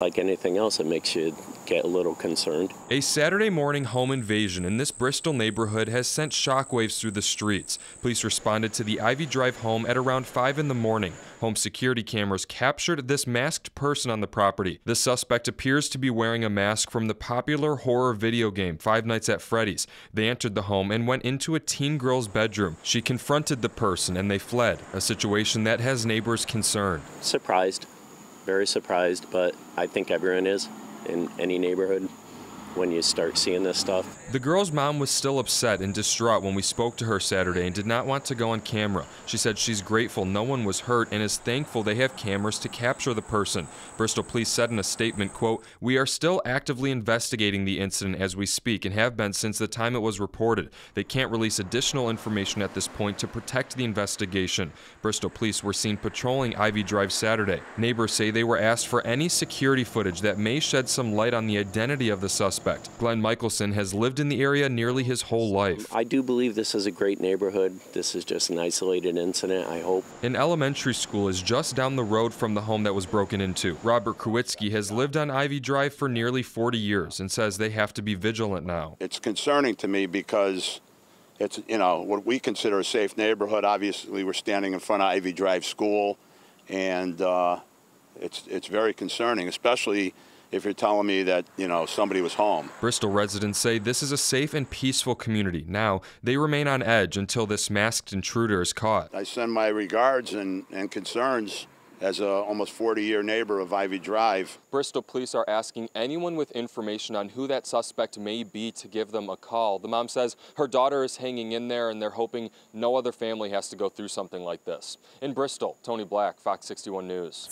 Like anything else, it makes you get a little concerned. A Saturday morning home invasion in this Bristol neighborhood has sent shockwaves through the streets. Police responded to the Ivy Drive home at around 5 in the morning. Home security cameras captured this masked person on the property. The suspect appears to be wearing a mask from the popular horror video game Five Nights at Freddy's. They entered the home and went into a teen girl's bedroom. She confronted the person and they fled, a situation that has neighbors concerned. Surprised, very surprised, but I think everyone is in any neighborhood when you start seeing this stuff. The girl's mom was still upset and distraught when we spoke to her Saturday and did not want to go on camera. She said she's grateful no one was hurt and is thankful they have cameras to capture the person. Bristol police said in a statement, quote, "We are still actively investigating the incident as we speak and have been since the time it was reported. They can't release additional information at this point to protect the investigation." Bristol police were seen patrolling Ivy Drive Saturday. Neighbors say they were asked for any security footage that may shed some light on the identity of the suspect suspect. Glenn Michelson has lived in the area nearly his whole life. I do believe this is a great neighborhood. This is just an isolated incident, I hope. An elementary school is just down the road from the home that was broken into. Robert Kruitsky has lived on Ivy Drive for nearly 40 years and says they have to be vigilant now. It's concerning to me because it's, you know, what we consider a safe neighborhood. Obviously, we're standing in front of Ivy Drive School, and uh, it's, it's very concerning, especially if you're telling me that, you know, somebody was home. Bristol residents say this is a safe and peaceful community. Now, they remain on edge until this masked intruder is caught. I send my regards and, and concerns as a almost 40 year neighbor of Ivy Drive. Bristol police are asking anyone with information on who that suspect may be to give them a call. The mom says her daughter is hanging in there and they're hoping no other family has to go through something like this. In Bristol, Tony Black, Fox 61 News.